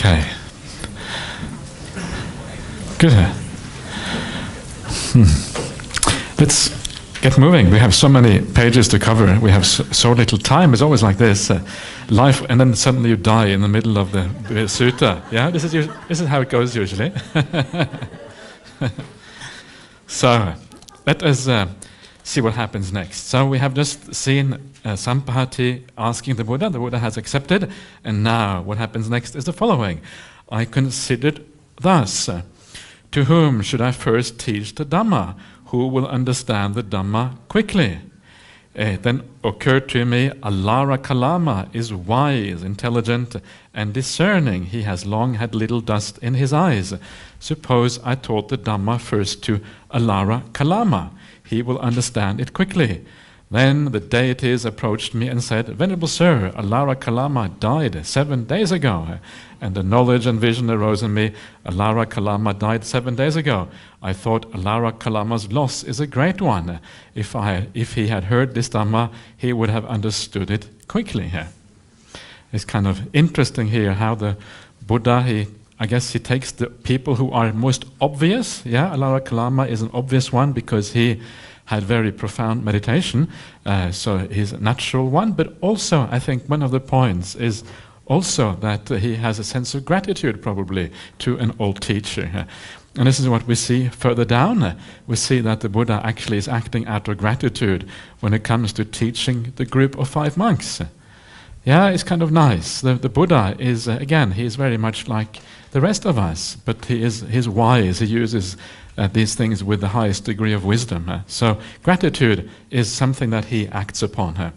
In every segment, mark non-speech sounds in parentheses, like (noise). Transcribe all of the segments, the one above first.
Okay. Good. Hmm. Let's get moving. We have so many pages to cover. We have so, little time. It's always like this. Uh, life, and then suddenly you die in the middle of the, the sutta. Yeah, this is this is how it goes usually. (laughs) so, let us uh, see what happens next. So we have just seen uh, Sahampati asking the Buddha. The Buddha has accepted, and now what happens next is the following: I considered thus. Uh, to whom should I first teach the Dhamma? Who will understand the Dhamma quickly? Uh, then occurred to me, Alara Kalama is wise, intelligent, and discerning. He has long had little dust in his eyes. Suppose I taught the Dhamma first to Alara Kalama. He will understand it quickly. Then the deities approached me and said, Venerable Sir, Alara Kalama died seven days ago. And the knowledge and vision arose in me, Alara Kalama died seven days ago. I thought Alara Kalama's loss is a great one. If, I, if he had heard this Dhamma, he would have understood it quickly. It's kind of interesting here how the Buddha, he, I guess he takes the people who are most obvious. Yeah, Alara Kalama is an obvious one because he had very profound meditation, uh, so he's a natural one. But also, I think one of the points is also that he has a sense of gratitude, probably, to an old teacher. And this is what we see further down. We see that the Buddha actually is acting out of gratitude when it comes to teaching the group of five monks. Yeah, it's kind of nice. The, the Buddha is, uh, again, he is very much like the rest of us, but he is he's wise. He uses uh, these things with the highest degree of wisdom. Uh. So gratitude is something that he acts upon. Uh.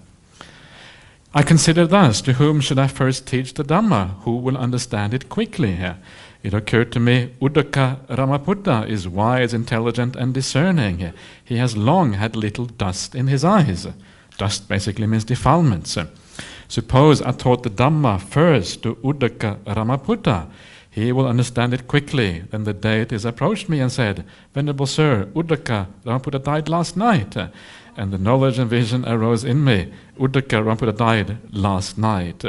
I consider thus, to whom should I first teach the Dhamma? Who will understand it quickly? Uh. It occurred to me, Uddaka Ramaputta is wise, intelligent, and discerning. He has long had little dust in his eyes. Dust basically means defilements. Suppose I taught the Dhamma first to Uddaka Ramaputta. He will understand it quickly. Then the deities approached me and said, Venerable Sir, Uddaka Ramaputta died last night. And the knowledge and vision arose in me. Uddaka Ramaputta died last night.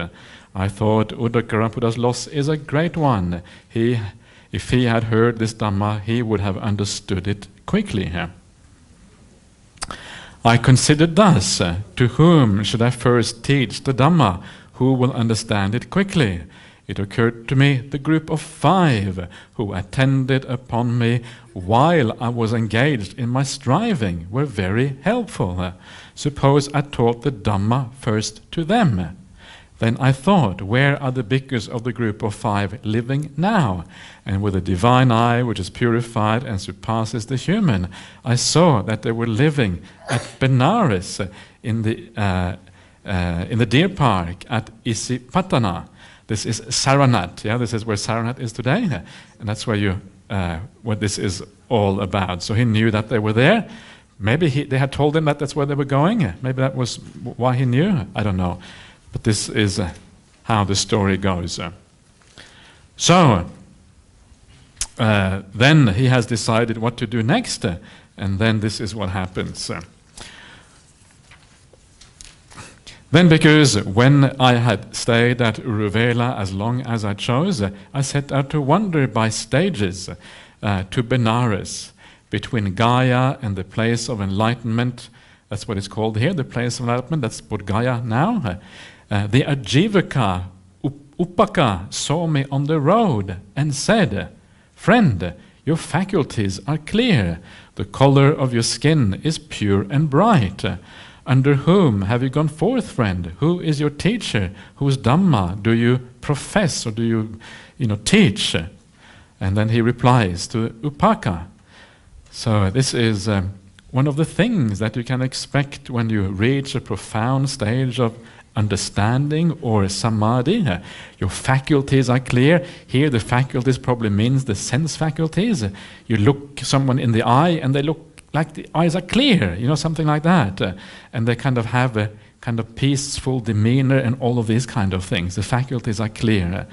I thought Uddaka Ramaputta's loss is a great one. He, if he had heard this Dhamma, he would have understood it quickly. I considered thus, to whom should I first teach the Dhamma? Who will understand it quickly? It occurred to me the group of five who attended upon me while I was engaged in my striving were very helpful. Suppose I taught the Dhamma first to them. Then I thought, where are the bhikkhus of the group of five living now? And with a divine eye which is purified and surpasses the human, I saw that they were living at Benares in the, uh, uh, in the deer park at Isipatana this is Sarnath, Yeah, this is where Sarnath is today, and that's where you uh, what this is all about. So he knew that they were there. Maybe he, they had told him that that's where they were going. Maybe that was why he knew. I don't know. But this is uh, how the story goes. So uh, then he has decided what to do next, and then this is what happens. Then, because when I had stayed at Uruvela as long as I chose, I set out to wander by stages uh, to Benares, between Gaya and the place of enlightenment. That's what it's called here, the place of enlightenment. That's Bodh Gaya now. Uh, the Ajivaka Upaka saw me on the road and said, Friend, your faculties are clear. The color of your skin is pure and bright. Under whom have you gone forth, friend? Who is your teacher? Whose Dhamma do you profess or do you, you know, teach? And then he replies to Upaka. So this is um, one of the things that you can expect when you reach a profound stage of understanding or samadhi. Your faculties are clear. Here, the faculties probably means the sense faculties. You look someone in the eye and they look like the eyes are clear, you know, something like that. Uh, and they kind of have a kind of peaceful demeanor and all of these kind of things. The faculties are clear. Uh,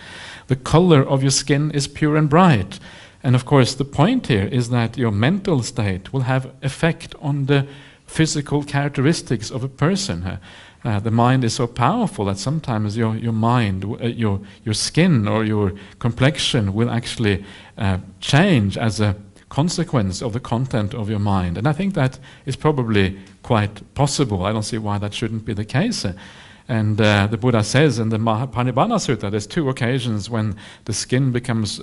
the color of your skin is pure and bright. And of course, the point here is that your mental state will have effect on the physical characteristics of a person. Uh, Uh, the mind is so powerful that sometimes your, your mind, uh, your, your skin or your complexion will actually uh, change as a consequence of the content of your mind. And I think that is probably quite possible. I don't see why that shouldn't be the case. And uh, the Buddha says in the Parinibbana Sutta, there's two occasions when the skin becomes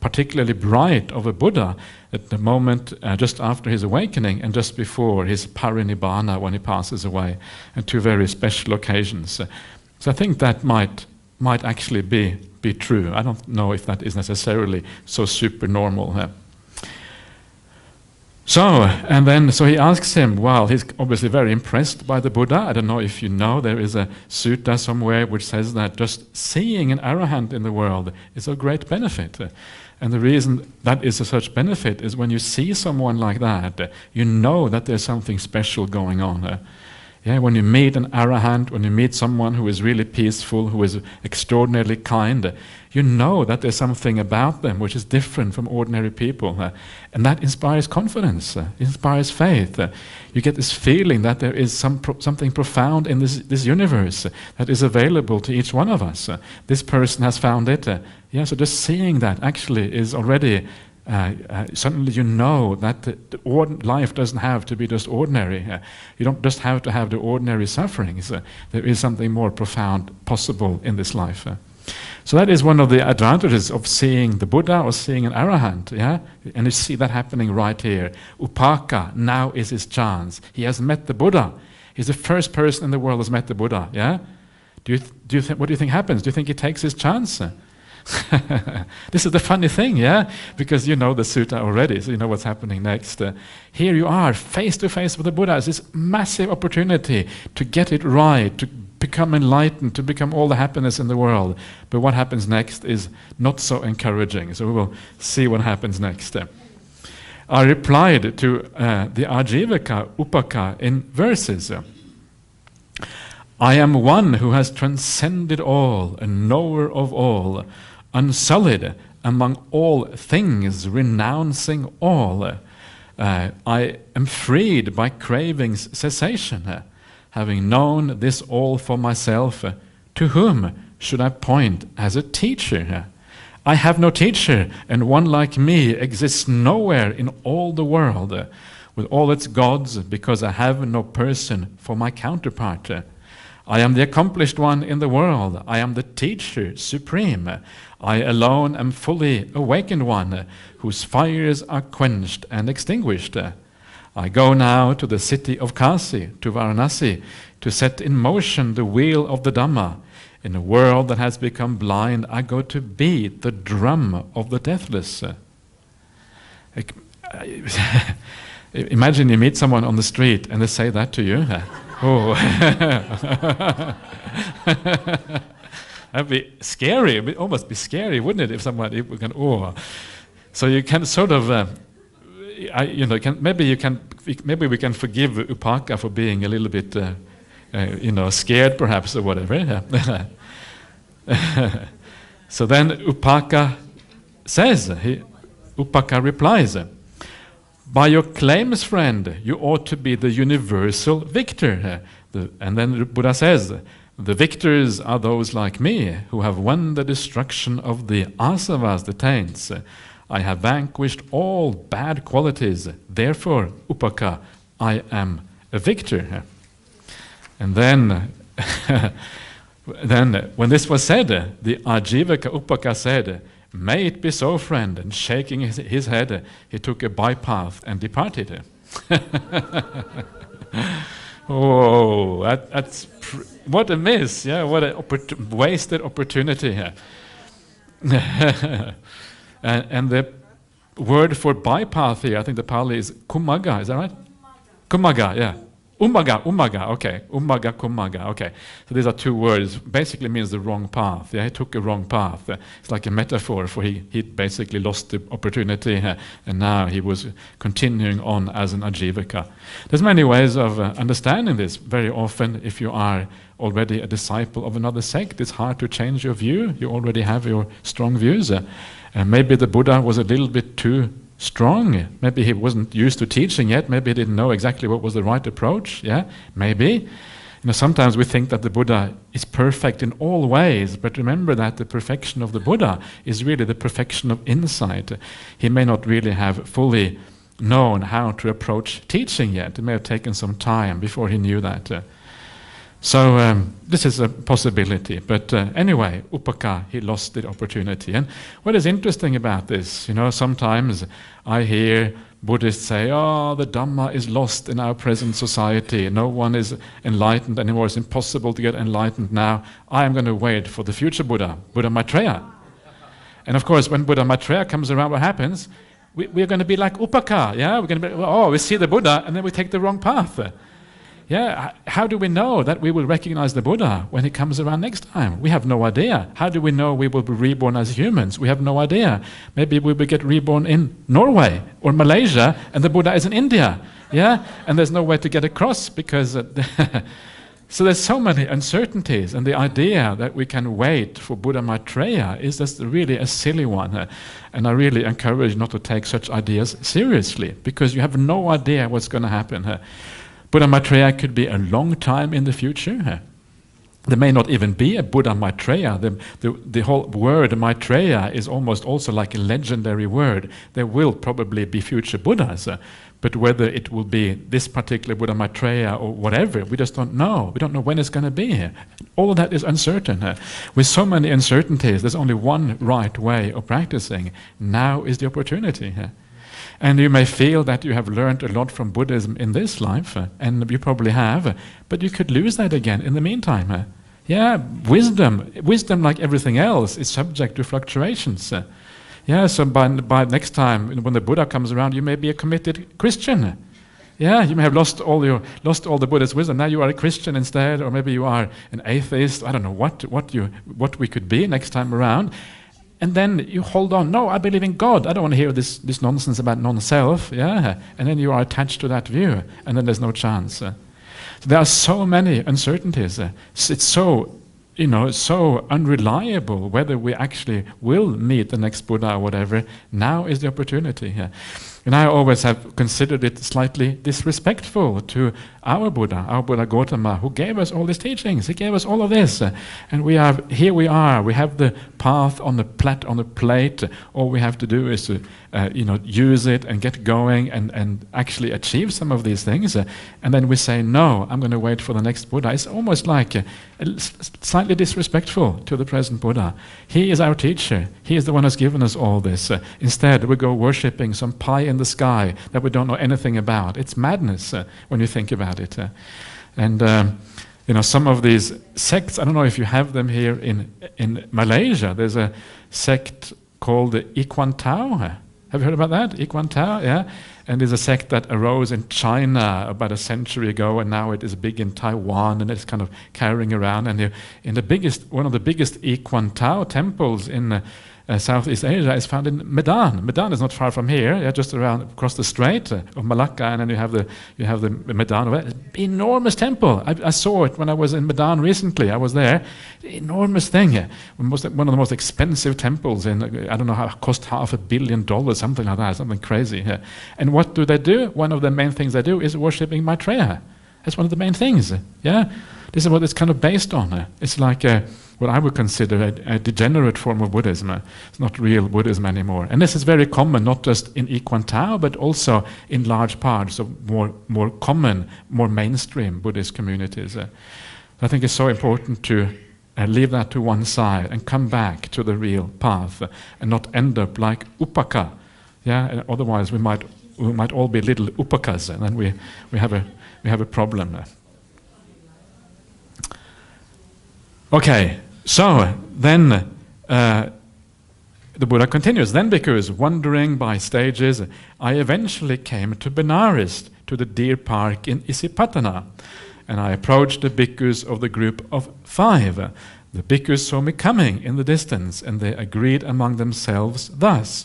particularly bright of a Buddha at the moment uh, just after his awakening and just before his parinibbana when he passes away, and two very special occasions. so I think that might might actually be be true. I don't know if that is necessarily so super normal. Uh, so, and then, so he asks him, well, he's obviously very impressed by the Buddha. I don't know if you know, there is a sutta somewhere which says that just seeing an arahant in the world is a great benefit. And the reason that is of such benefit is when you see someone like that, you know that there's something special going on. Yeah, when you meet an arahant, when you meet someone who is really peaceful, who is extraordinarily kind, you know that there's something about them which is different from ordinary people. Uh, and that inspires confidence, uh, inspires faith. Uh, you get this feeling that there is some pro- something profound in this, this universe that is available to each one of us. this person has found it. yeah, so just seeing that actually is already uh, uh, suddenly you know that the, the ord- life doesn't have to be just ordinary. Uh, you don't just have to have the ordinary sufferings. there is something more profound possible in this life. So that is one of the advantages of seeing the Buddha or seeing an arahant, yeah? And you see that happening right here. Upaka, now is his chance. He has met the Buddha. He's the first person in the world who's met the Buddha, yeah? Do you, th- do you th- what do you think happens? Do you think he takes his chance? (laughs) this is the funny thing, yeah? Because you know the sutta already, so you know what's happening next. Uh, here you are, face to face with the Buddha. It's this massive opportunity to get it right, to become enlightened, to become all the happiness in the world. But what happens next is not so encouraging. So we will see what happens next. I replied to uh, the Ajivaka Upaka in verses. I am one who has transcended all, a knower of all, unsullied among all things, renouncing all. Uh, I am freed by craving's cessation uh, having known this all for myself, uh, to whom should I point as a teacher? I have no teacher, and one like me exists nowhere in all the world, uh, with all its gods, because I have no person for my counterpart. I am the accomplished one in the world. I am the teacher supreme. I alone am fully awakened one, whose fires are quenched and extinguished. I go now to the city of Kasi, to Varanasi, to set in motion the wheel of the Dhamma. In a world that has become blind, I go to beat the drum of the deathless. (laughs) Imagine you meet someone on the street and they say that to you. Oh. (laughs) That'd be scary. It'd almost be scary, wouldn't it, if we can, oh. So you can sort of. Uh, I, you know, can, maybe you can, maybe we can forgive Upaka for being a little bit, uh, uh, you know, scared perhaps or whatever. (laughs) so then Upaka says, he, Upaka replies, by your claims, friend, you ought to be the universal victor. The, and then Buddha says, the victors are those like me who have won the destruction of the asavas, the taints. I have vanquished all bad qualities. Therefore, upaka, I am a victor. And then, (laughs) then when this was said, the Ajivaka Upaka said, May it be so, friend. And shaking his, his head, uh, he took a bypath and departed. (laughs) oh, that, that's what a miss! Yeah, what a oppor- wasted opportunity here. (laughs) And, and the word for bypath here, I think the Pali is kumaga, is that right? Kumaga, yeah. Umaga, umaga, okay. Umaga, kumaga, okay. So these are two words. Basically means the wrong path. Yeah, he took a wrong path. It's like a metaphor for he, he basically lost the opportunity and now he was continuing on as an ajivaka. There's many ways of uh, understanding this. Very often, if you are already a disciple of another sect, it's hard to change your view. You already have your strong views. Uh, maybe the Buddha was a little bit too strong. Maybe he wasn't used to teaching yet. Maybe he didn't know exactly what was the right approach. Yeah, maybe. You know, sometimes we think that the Buddha is perfect in all ways, but remember that the perfection of the Buddha is really the perfection of insight. He may not really have fully known how to approach teaching yet. It may have taken some time before he knew that. So um, this is a possibility. But uh, anyway, Upaka, he lost the opportunity. And what is interesting about this, you know, sometimes I hear Buddhists say, oh, the Dhamma is lost in our present society. No one is enlightened anymore. It's impossible to get enlightened now. I am going to wait for the future Buddha, Buddha Maitreya. And of course, when Buddha Maitreya comes around, what happens? We, are going to be like Upaka, yeah? We're going to be, oh, we see the Buddha, and then we take the wrong path. Yeah, how do we know that we will recognize the Buddha when he comes around next time? We have no idea. How do we know we will be reborn as humans? We have no idea. Maybe we will get reborn in Norway or Malaysia and the Buddha is in India. Yeah, and there's no way to get across because. Uh, (laughs) so there's so many uncertainties, and the idea that we can wait for Buddha Maitreya is just really a silly one. And I really encourage not to take such ideas seriously because you have no idea what's going to happen. Buddha Maitreya could be a long time in the future. There may not even be a Buddha Maitreya. The, the, the, whole word Maitreya is almost also like a legendary word. There will probably be future Buddhas, uh, but whether it will be this particular Buddha Maitreya or whatever, we just don't know. We don't know when it's going to be. All of that is uncertain. Uh, with so many uncertainties, there's only one right way of practicing. Now is the opportunity. And you may feel that you have learned a lot from Buddhism in this life, uh, and you probably have, but you could lose that again in the meantime. Uh. Yeah, wisdom, wisdom like everything else, is subject to fluctuations. Uh. Yeah, so by, by next time, when the Buddha comes around, you may be a committed Christian. Yeah, you may have lost all your lost all the Buddha's wisdom. Now you are a Christian instead, or maybe you are an atheist. I don't know what what you what we could be next time around. And then you hold on. No, I believe in God. I don't want to hear this, this nonsense about non-self. Yeah. And then you are attached to that view, and then there's no chance. Uh, so there are so many uncertainties. Uh, it's so, you know, so unreliable whether we actually will meet the next Buddha or whatever. Now is the opportunity. Yeah. And I always have considered it slightly disrespectful to our Buddha, our Buddha Gautama, who gave us all these teachings. He gave us all of this, and we are here. We are. We have the path on the plat on the plate. All we have to do is to, uh, you know, use it and get going and and actually achieve some of these things. Uh, and then we say, no, I'm going to wait for the next Buddha. It's almost like uh, slightly disrespectful to the present Buddha. He is our teacher. He is the one who's given us all this. Uh, instead, we go worshipping some pie in the sky that we don't know anything about. It's madness uh, when you think about it. Uh, and um, you know, some of these sects. I don't know if you have them here in in Malaysia. There's a sect called the Ikuan Tao. Have you heard about that? Ikuan Tao, yeah. And it's a sect that arose in China about a century ago, and now it is big in Taiwan, and it's kind of carrying around. And in the biggest, one of the biggest Ikuan Tao temples in uh, uh, Southeast Asia is found in Medan. Medan is not far from here, yeah, just around across the strait uh, of Malacca, and then you have the you have the Medan, enormous temple. I, I, saw it when I was in Medan recently. I was there, enormous thing. Yeah. Most, one of the most expensive temples in I don't know how cost half a billion dollars, something like that, something crazy. Yeah. And what do they do? One of the main things they do is worshiping Maitreya. That's one of the main things. Yeah, this is what it's kind of based on. It's like. Uh, what I would consider a, a, degenerate form of Buddhism. It's not real Buddhism anymore. And this is very common, not just in Ikuan Tao, but also in large parts of more, more common, more mainstream Buddhist communities. Uh, I think it's so important to uh, leave that to one side and come back to the real path uh, and not end up like Upaka. Yeah, otherwise we might, we might all be little Upakas and then we, we, have, a, we have a problem. Okay, so then uh, the Buddha continues. Then, because wandering by stages, I eventually came to Benares, to the deer park in Isipatana, and I approached the bhikkhus of the group of five. The bhikkhus saw me coming in the distance, and they agreed among themselves thus.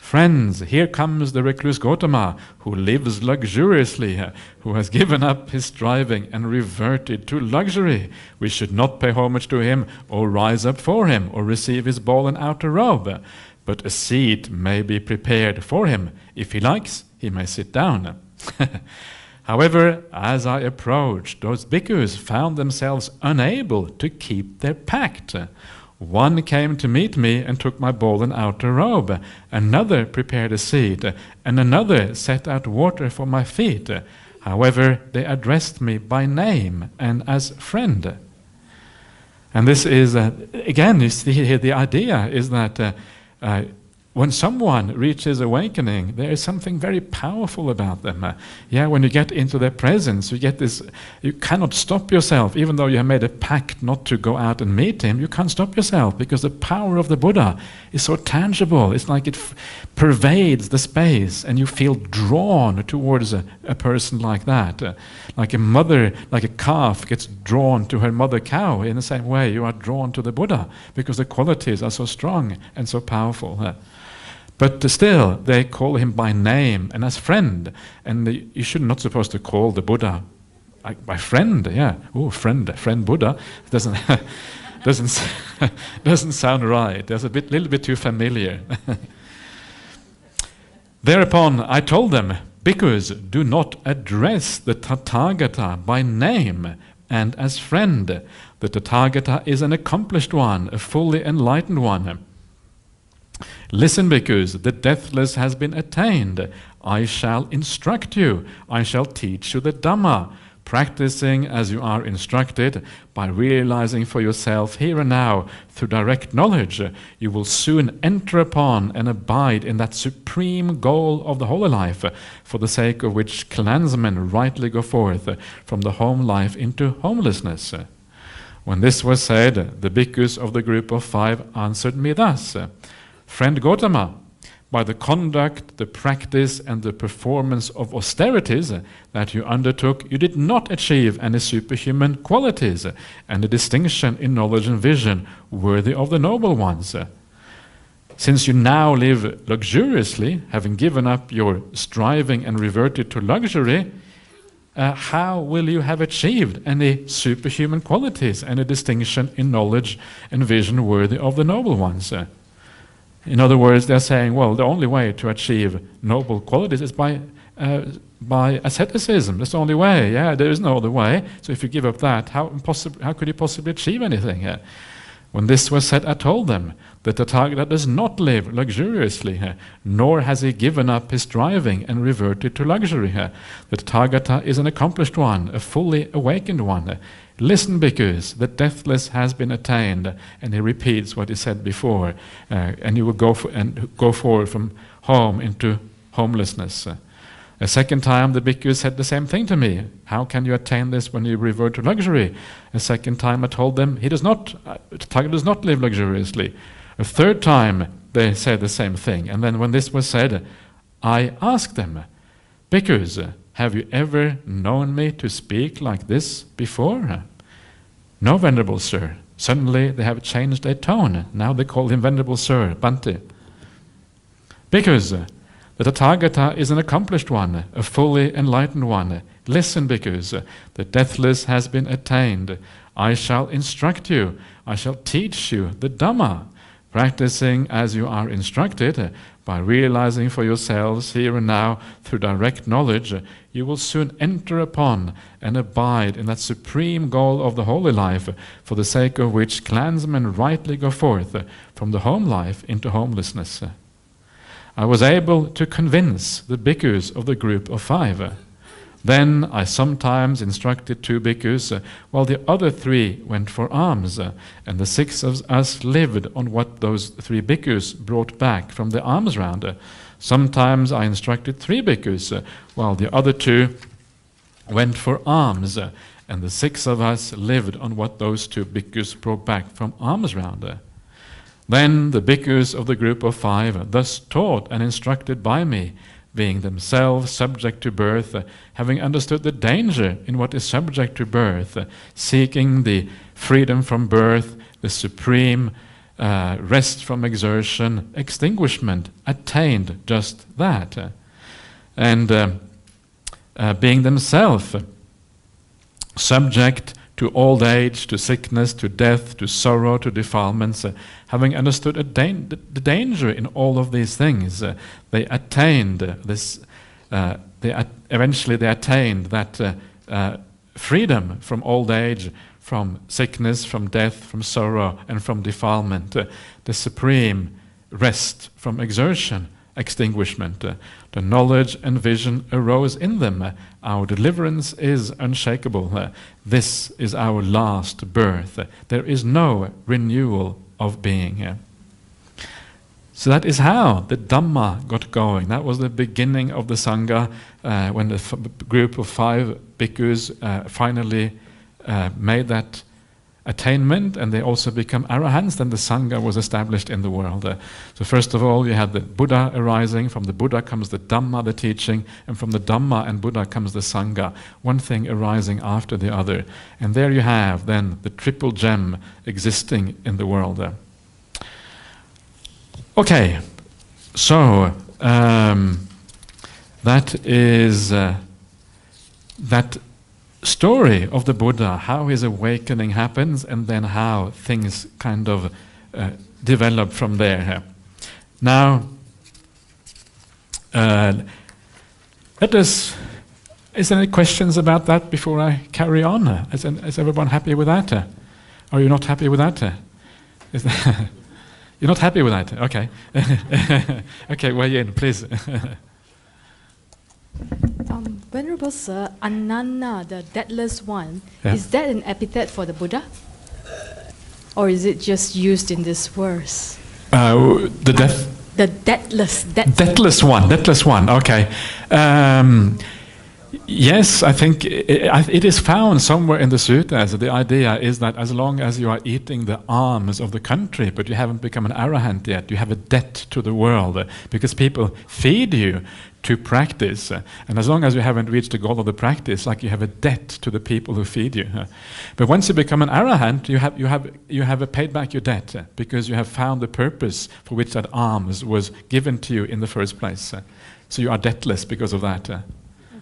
Friends, here comes the recluse Gotama, who lives luxuriously, who has given up his striving and reverted to luxury. We should not pay homage to him, or rise up for him, or receive his ball and outer robe. But a seat may be prepared for him. If he likes, he may sit down. (laughs) However, as I approached, those bhikkhus found themselves unable to keep their pact. One came to meet me and took my bowl and outer robe. Another prepared a seat, and another set out water for my feet. However, they addressed me by name and as friend. And this is, uh, again, you see here the idea is that uh, uh, when someone reaches awakening, there is something very powerful about them. Uh, yeah, when you get into their presence, you get this, you cannot stop yourself, even though you have made a pact not to go out and meet him, you can't stop yourself because the power of the Buddha is so tangible. It's like it pervades the space and you feel drawn towards a, a person like that. Uh, like a mother, like a calf gets drawn to her mother cow, in the same way you are drawn to the Buddha because the qualities are so strong and so powerful. Uh, but still, they call him by name and as friend. And you should not supposed to call the Buddha like by friend. Yeah, oh, friend, friend Buddha doesn't (laughs) doesn't (laughs) doesn't sound right. There's a bit, little bit too familiar. (laughs) Thereupon, I told them, bhikkhus, do not address the Tathagata by name and as friend. The Tathagata is an accomplished one, a fully enlightened one. Listen, bhikkhus, the deathless has been attained. I shall instruct you. I shall teach you the Dhamma. Practicing as you are instructed, by realizing for yourself here and now through direct knowledge, you will soon enter upon and abide in that supreme goal of the holy life, for the sake of which clansmen rightly go forth from the home life into homelessness. When this was said, the bhikkhus of the group of five answered me thus. Friend Gotama, by the conduct, the practice, and the performance of austerities that you undertook, you did not achieve any superhuman qualities and a distinction in knowledge and vision worthy of the noble ones. Since you now live luxuriously, having given up your striving and reverted to luxury, uh, how will you have achieved any superhuman qualities and a distinction in knowledge and vision worthy of the noble ones? In other words, they're saying, well, the only way to achieve noble qualities is by, uh, by asceticism. That's the only way. Yeah, there is no other way. So if you give up that, how, how could you possibly achieve anything? Yeah. When this was said, I told them that the Tathagata does not live luxuriously, here, nor has he given up his striving and reverted to luxury. here. The Tathagata is an accomplished one, a fully awakened one. Listen, bhikkhus, the deathless has been attained. And he repeats what he said before. Uh, and you will go, and go forward from home into homelessness. Uh, a second time, the bhikkhu said the same thing to me. How can you attain this when you revert to luxury? A second time, I told them he does not, uh, does not live luxuriously. A third time, they said the same thing. And then when this was said, I asked them, Bhikkhus, have you ever known me to speak like this before? No, Venerable Sir. Suddenly they have changed their tone. Now they call him Venerable Sir, Bhante. Because the Tathagata is an accomplished one, a fully enlightened one. Listen, because the deathless has been attained. I shall instruct you. I shall teach you the Dhamma. Practicing as you are instructed, by realizing for yourselves here and now through direct knowledge, you will soon enter upon and abide in that supreme goal of the holy life, for the sake of which clansmen rightly go forth from the home life into homelessness. I was able to convince the bhikkhus of the group of five then I sometimes instructed two bhikkhus, uh, while the other three went for alms, uh, and the six of us lived on what those three bhikkhus brought back from the alms round. Uh, sometimes I instructed three bhikkhus, uh, while the other two went for alms, uh, and the six of us lived on what those two bhikkhus brought back from alms round. Uh, then the bhikkhus of the group of five, thus taught and instructed by me, being themselves subject to birth, uh, having understood the danger in what is subject to birth, uh, seeking the freedom from birth, the supreme uh, rest from exertion, extinguishment, attained just that. And uh, uh, being themselves subject to old age, to sickness, to death, to sorrow, to defilements, uh, having understood da- the danger in all of these things, uh, they attained this uh, they at- eventually they attained that uh, uh, freedom from old age, from sickness, from death, from sorrow, and from defilement, uh, the supreme rest from exertion, extinguishment. Uh, the knowledge and vision arose in them. Uh, our deliverance is unshakable. Uh, this is our last birth. There is no renewal of being. So that is how the Dhamma got going. That was the beginning of the Sangha uh, when the group of five bhikkhus uh, finally uh, made that attainment and they also become arahants. Then the Sangha was established in the world. Uh, so, first of all, you have the Buddha arising. From the Buddha comes the Dhamma, the teaching, and from the Dhamma and Buddha comes the Sangha, one thing arising after the other. And there you have then the triple gem existing in the world. Uh, Okay, so um, that is uh, that story of the Buddha, how his awakening happens, and then how things kind of uh, develop from there. Now, uh, let us. Is there any questions about that before I carry on? Is, is everyone happy with that? Are you not happy with that? That (laughs) You're not happy with that? Okay. (laughs) okay, Wei Yin, please. (laughs) Um, Venerable Sir, Ananda, the deathless one, Yeah. is that an epithet for the Buddha? Or is it just used in this verse? Uh, the death, The deathless, death, deathless one, deathless one, okay. Um, yes, I think i it is found somewhere in the sutras. The idea is that as long as you are eating the alms of the country, but you haven't become an arahant yet, you have a debt to the world uh, because people feed you to practice. and as long as you haven't reached the goal of the practice, like you have a debt to the people who feed you. but once you become an arahant, you have, you have, you have paid back your debt because you have found the purpose for which that alms was given to you in the first place. so you are debtless because of that.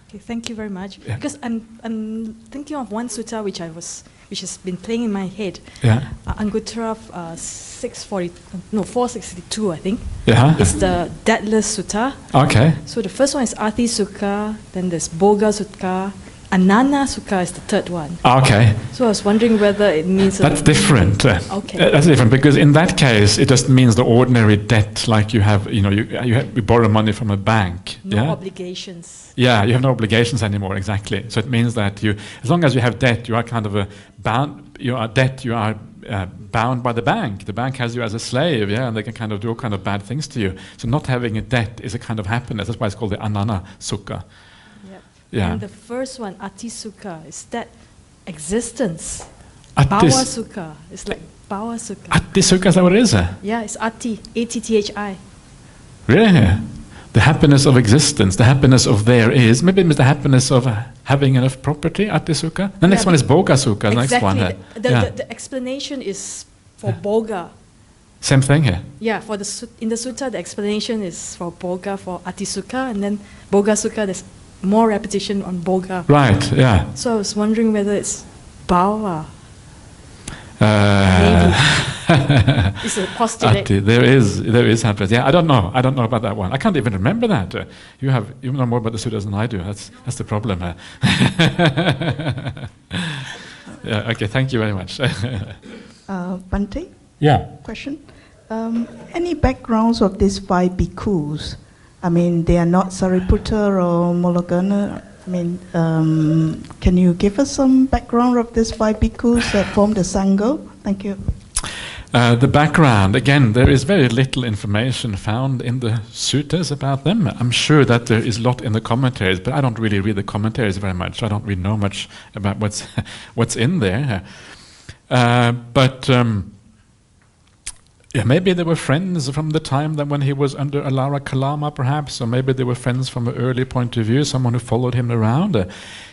Okay, thank you very much. Yeah. Because I'm, I'm thinking of one sutta which I was, which has been playing in my head. Yeah. Uh, Anguttara uh, 640, no, 462, I think. Yeah. It's the deathless sutta. Okay. So the first one is Ati Sukha, then there's Bhoga Sukha, Anana Sukha is the third one. Okay. So I was wondering whether it means That's different. uh, Okay. uh, That's different because in that case, it just means the ordinary debt, like you have, you know, you, you, have, you borrow money from a bank. no yeah. obligations. Yeah, you have no obligations anymore. Exactly. So it means that you, as long as you have debt, you are kind of a bound. You are debt. You are uh, bound by the bank. The bank has you as a slave. Yeah, and they can kind of do all kind of bad things to you. So not having a debt is a kind of happiness. That's why it's called the anana sukha. Yeah. And the first one, Atisuka, is that existence. Attis, It's like atti sukha is that what it is? yeah, it's Ati, A T T H I. Really? The happiness of existence, the happiness of there is. Maybe it's the happiness of having enough property, Atisuka. The next Yeah, one is Bhoga Sukha, the exactly. next one. The, the, yeah. the, the explanation is for Bhoga. Same thing here. Yeah, for the in the sutta, the explanation is for Bhoga, for atisuka, and then Bhoga Sukha, there's more repetition on Bhoga. Right, yeah. So I was wondering whether it's Bhawa. Uh, (laughs) It's a postulate. Atti, there is, there is happiness. Yeah, I don't know. I don't know about that one. I can't even remember that. Uh, you have, you know more about the sutras than I do. That's, that's the problem. uh. (laughs) yeah, okay, thank you very much. (laughs) Uh, Bhante, yeah. question. Um, any backgrounds of these five bhikkhus? I mean, they are not Sariputta or Moggallana. I mean, um, can you give us some background of these five bhikkhus that form the Sangha? Thank you. Uh, the background, again, there is very little information found in the sutras about them. I'm sure that there is a lot in the commentaries, but I don't really read the commentaries very much. I don't really know much about what's, (laughs) what's in there. Uh, but um, yeah, maybe they were friends from the time that when he was under Alara Kalama, perhaps, or maybe they were friends from an early point of view, someone who followed him around. Uh,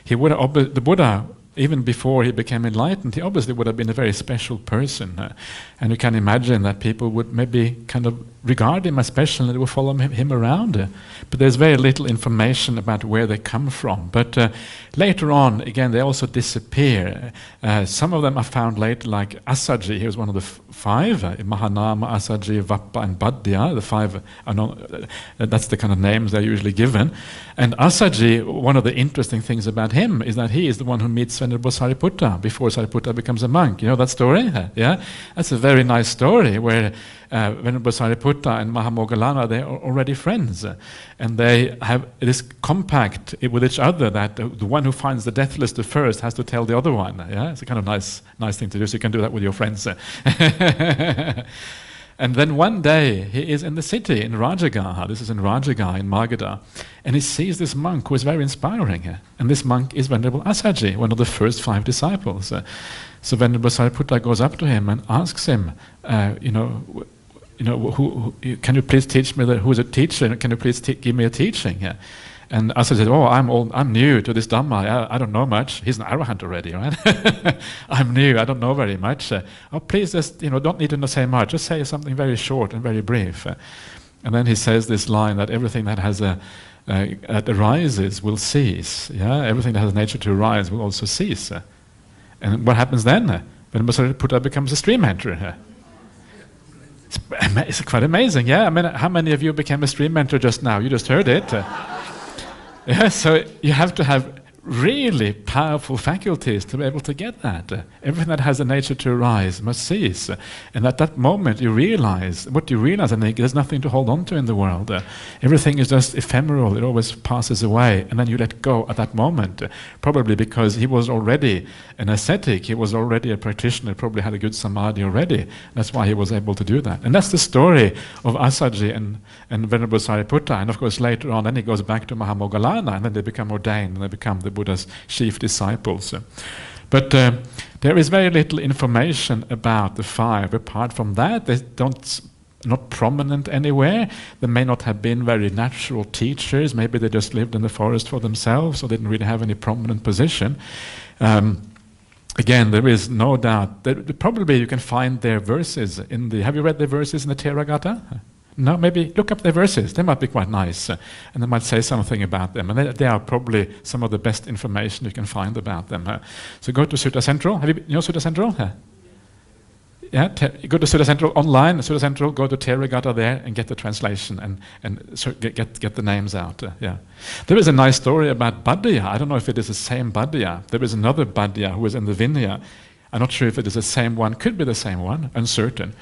he would have, the Buddha, even before he became enlightened, he obviously would have been a very special person. Uh, and you can imagine that people would maybe kind of regard him as special and they will follow him, him around. Uh, but there's very little information about where they come from. But uh, later on, again, they also disappear. Uh, some of them are found later, like Assaji, he was one of the five, uh, Mahanama, Assaji, Vappa, and Badya. The five are not, uh, that's the kind of names they're usually given. And Assaji, one of the interesting things about him is that he is the one who meets Venerable Sariputta before Sariputta becomes a monk. You know that story? Yeah? That's a very nice story where uh, Venerable Sariputta and Mahamoggallana, they're already friends. and they have this compact with each other that the one who finds the deathless the first has to tell the other one. Yeah? It's a kind of nice, nice thing to do. So you can do that with your friends. (laughs) and then one day he is in the city in Rajagaha. This is in Rajagaha in Magadha. And he sees this monk who is very inspiring. And this monk is Venerable Assaji, one of the first five disciples. So Venerable Sariputta goes up to him and asks him, uh, you know, you know, who, who, can you please teach me the, who's a teacher? Can you please give me a teaching? Yeah. And Asa said, "Oh, I'm old, I'm new to this Dhamma. I, I don't know much. He's an arahant already, right? (laughs) I'm new. I don't know very much. Uh, oh, please, just you know, don't need to say much. Just say something very short and very brief." Uh, and then he says this line that everything that has a uh, that arises will cease. Yeah, everything that has nature to arise will also cease. Uh, and what happens then? When Masariputta becomes a stream enterer. It's, quite amazing, yeah. I mean, how many of you became a stream enterer just now? You just heard it. (laughs) yeah, so you have to have really powerful faculties to be able to get that. Everything that has a nature to arise must cease. And at that moment, you realize what you realize, and there's nothing to hold on to in the world. Everything is just ephemeral, it always passes away, and then you let go at that moment. Probably because he was already an ascetic, he was already a practitioner, probably had a good samadhi already. That's why he was able to do that. And that's the story of Assaji and, and Venerable Sariputta. And of course, later on, then he goes back to Mahamoggallana, and then they become ordained, and they become the Buddha's chief disciples. But uh, there is very little information about the five. Apart from that, they don't not prominent anywhere. They may not have been very natural teachers. Maybe they just lived in the forest for themselves, or didn't really have any prominent position. Um, again, there is no doubt that probably you can find their verses in the. Have you read the verses in the Theragatha? No, maybe look up their verses. They might be quite nice, uh, and they might say something about them. And they, they, are probably some of the best information you can find about them. Uh, so go to Sutta Central. Have you, you know Sutta Central? Uh, yeah, go to Sutta Central online. Sutta Central, go to Theragatha there and get the translation and and so get, get, get the names out. Uh, yeah, there is a nice story about Badya. I don't know if it is the same Badya. There is another Badya who was in the Vinaya. I'm not sure if it is the same one. Could be the same one. Uncertain.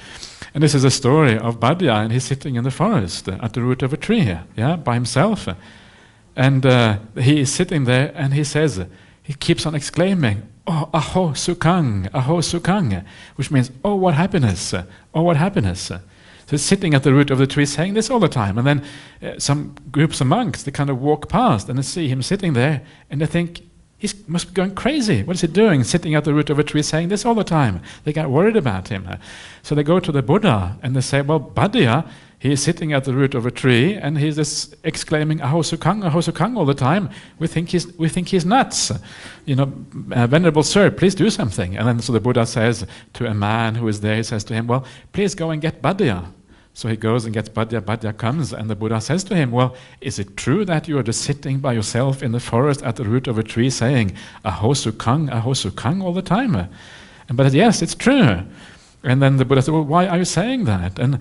And this is a story of Badya, and he's sitting in the forest at the root of a tree, here, yeah, by himself. And uh, he is sitting there, and he says, he keeps on exclaiming, Oh, aho sukang, aho sukang, which means, oh, what happiness, oh, what happiness. So he's sitting at the root of the tree saying this all the time. And then uh, some groups of monks, they kind of walk past and they see him sitting there, and they think, he must be going crazy. What is he doing, sitting at the root of a tree saying this all the time? They get worried about him. So they go to the Buddha and they say, Well, Badya, he is sitting at the root of a tree and he's just exclaiming Ahosukang, Ahosukang all the time. We think he's, we think he's nuts. You know, uh, Venerable Sir, please do something. And then so the Buddha says to a man who is there, he says to him, Well, please go and get Badya. So he goes and gets Badya. Badya comes, and the Buddha says to him, Well, is it true that you are just sitting by yourself in the forest at the root of a tree saying, Ahosukang, Ahosukang all the time? And says, Yes, it's true. And then the Buddha said, Well, why are you saying that? And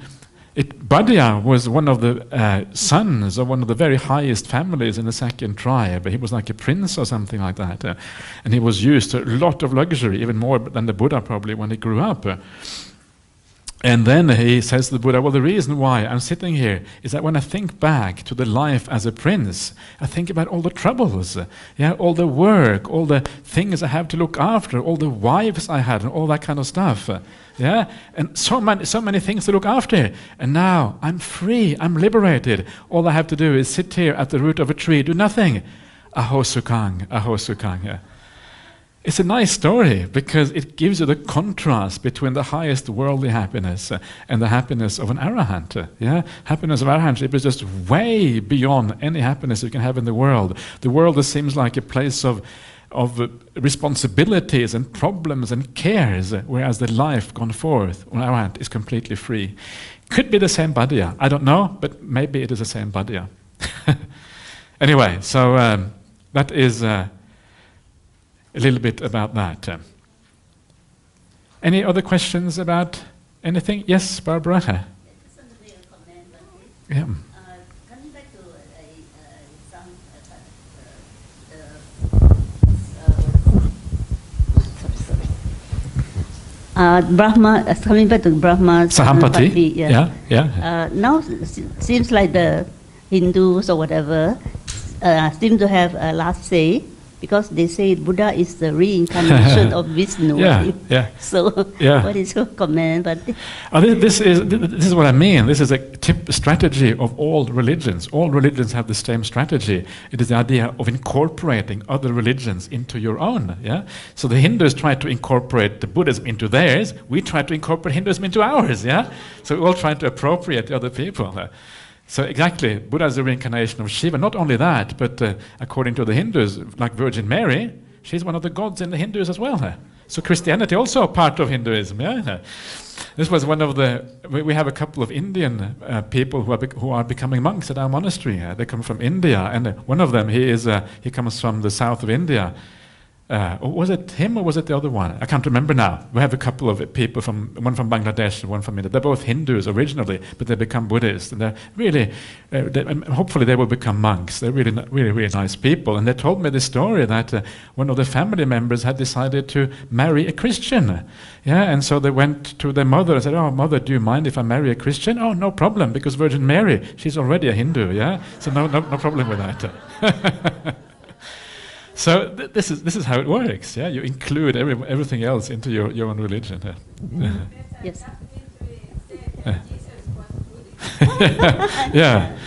it, was one of the uh, sons of one of the very highest families in the second tribe. But he was like a prince or something like that. Uh, and he was used to a lot of luxury, even more than the Buddha probably when he grew up. Uh, and then he says to the Buddha, Well, the reason why I'm sitting here is that when I think back to the life as a prince, I think about all the troubles, yeah, all the work, all the things I have to look after, all the wives I had, and all that kind of stuff. Yeah, and so many, so many things to look after. And now I'm free, I'm liberated. All I have to do is sit here at the root of a tree, do nothing. Aho sukang, aho sukang. Yeah. It's a nice story because it gives you the contrast between the highest worldly happiness uh, and the happiness of an arahant. Yeah, happiness of arahantship is just way beyond any happiness you can have in the world. The world seems like a place of of uh, responsibilities and problems and cares, uh, whereas the life gone forth on arahant is completely free. Could be the same badya. I don't know, but maybe it is the same badya. (laughs) anyway, so um, that is. Uh, a little bit about that. Any other questions about Anything? Yes, Barbara? just want to make a comment, but Yeah. uh, coming back to uh, uh, some uh, uh, uh, sorry, sorry. Uh, Brahma, uh, coming back to Brahma Sahampati? yeah. Yeah, yeah. Uh, now seems like the Hindus or whatever uh, seem to have a last say because they say Buddha is the reincarnation (laughs) of Vishnu. Yeah, yeah. (laughs) So, Yeah. what is your comment? But Oh, thi- this is this is what I mean. This is a tip strategy of all religions. All religions have the same strategy. It is the idea of incorporating other religions into your own. Yeah. So the Hindus try to incorporate the Buddhism into theirs. We try to incorporate Hinduism into ours. Yeah. So we all try to appropriate the other people. So exactly, Buddha is the reincarnation of Shiva. Not only that, but uh, according to the Hindus, like Virgin Mary, she's one of the gods in the Hindus as well. So Christianity also a part of Hinduism. Yeah. This was one of the. We, have a couple of Indian uh, people who are who are becoming monks at our monastery. They come from India, and one of them he is uh, he comes from the south of India. Uh, was it him or was it the other one? I can't remember now. We have a couple of people from one from Bangladesh and one from India. They're both Hindus originally, but they become Buddhists, and they're really, uh, they, and hopefully they will become monks. They're really, really, really nice people. And they told me the story that uh, one of the family members had decided to marry a Christian. Yeah, and so they went to their mother and said, "Oh, mother, do you mind if I marry a Christian?" Oh, no problem, because Virgin Mary, she's already a Hindu. Yeah, so no, no, no problem with that. (laughs) So th- this is this is how it works. Yeah, you include every, everything else into your, your own religion. yeah. yes. (laughs) yeah,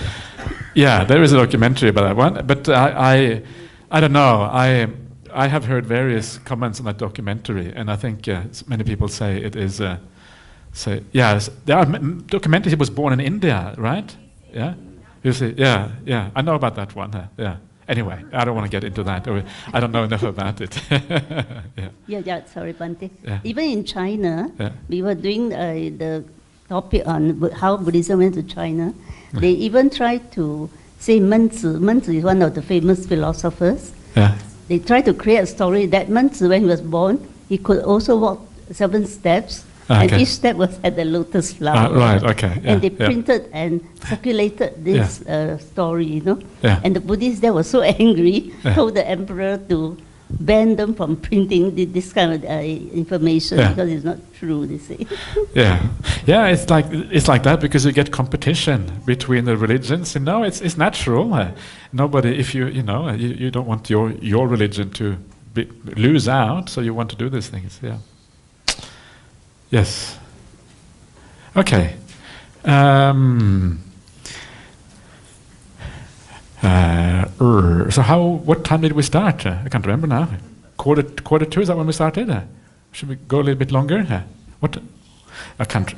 yeah. There is a documentary about that one, but I, I, I don't know. I, I have heard various comments on that documentary, and I think uh, many people say it is. Uh, say, yes, there are documentary. Was born in India, right? Yeah. You see, yeah, yeah. I know about that one. uh, yeah. Anyway, I don't want to get into that. I don't know enough about it. (laughs) yeah. Yeah, yeah, sorry, Bhante. Yeah. Even in China, Yeah. we were doing uh, the topic on how Buddhism went to China. They even tried to say Mengzi. Mengzi is one of the famous philosophers. Yeah. They tried to create a story that Mengzi, when he was born, he could also walk seven steps, and Okay. each step was at the lotus flower. Ah, right, okay, yeah, and they yeah. printed and circulated this uh, story, you know. Yeah. And the Buddhists there were so (laughs) angry, Yeah. told the emperor to ban them from (laughs) printing thi- this kind of uh, information Yeah. because it's not true, they say. (laughs) Yeah, yeah, it's like it's like that because you get competition between the religions. You know, it's it's natural. Uh, nobody, if you you know, you, you don't want your your religion to be, lose out, so you want to do these things. Yeah. Yes. Okay. Um, uh, er, so how? What time did we start? Uh, I can't remember now. Quarter quarter two. Is that when we started? Uh, should we go a little bit longer? Uh, what? I can't.